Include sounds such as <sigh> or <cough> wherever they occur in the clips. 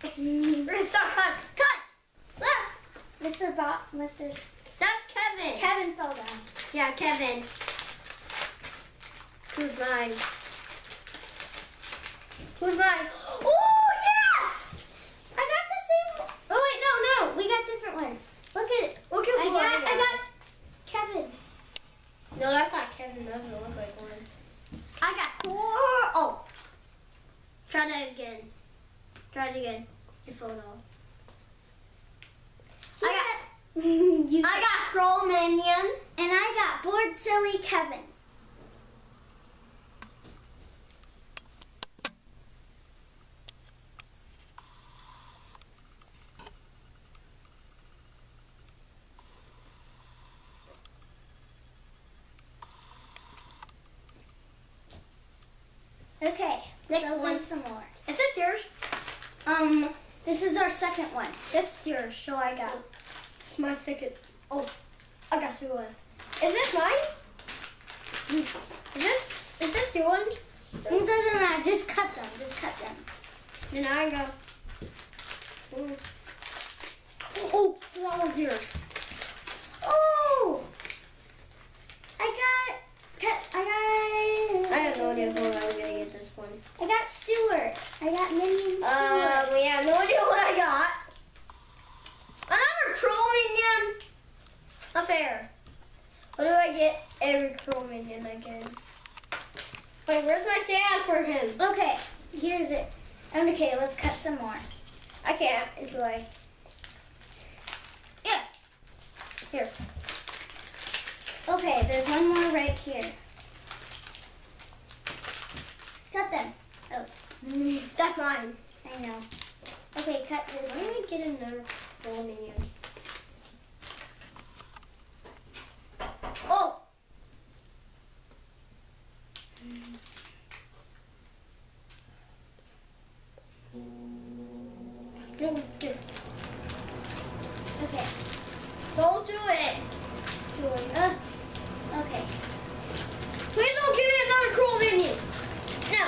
Stop, cut, cut! Ah! Mr. Bob, Mr. That's Kevin. Kevin fell down. Yeah, Kevin. Who's mine? Who's mine? Oh, yes! I got the same. Oh, wait, no, no. We got different ones. Look at it. Look at I got, I got, I got Kevin. No, that's not Kevin. That doesn't look like one. I got four. Oh. Try that again. Try it again. Your photo. I you got. I got Troll <laughs> Minion. and I got bored silly Kevin. Okay, Next let's one. open some more. Is this yours? Um, this is our second one. This is yours. So I got. It's my second. Oh, I got two left. Is this mine? Is this? Is this your one? It doesn't matter. Just cut them. Just cut them. Then I go. Ooh. Oh, that one's yours. Oh! I got. cut- I got. I have no idea who I'm gonna get this one. I got Stuart. I got Minion Stuart. Um, we have no idea what I got. Another Crow Minion. Not fair. What do I get every Cro-Minion again? Wait, where's my stand for him? okay, here's it. Okay, let's cut some more. I can't I. Yeah. Here. Okay, there's one more right here. Cut them. Oh, That's mine. I know. Okay, cut this. Why don't we get another Cro-Minion? Oh! Don't do it. Okay. Don't do it. Julie. Uh, Okay. please don't give me another cruel minion. No.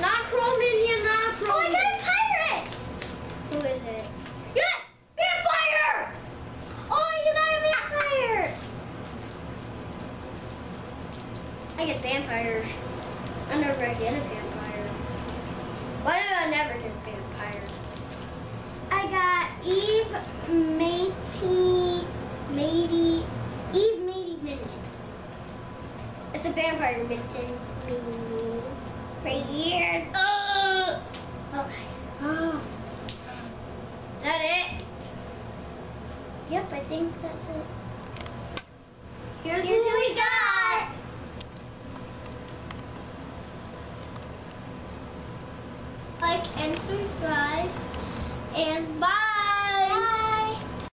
Not cruel minion, not cruel Oh, I got minion. a pirate! Who is it? Yes! Vampire! Oh, you got a vampire! I get vampires. I never get a vampire. Why do I never get vampires? I got Eye Matey, Matey, Eye Matey Minion. It's a vampire minion. minion. Right here. Uh, okay. Oh. Is that it? Yep, I think that's it. like and subscribe and bye.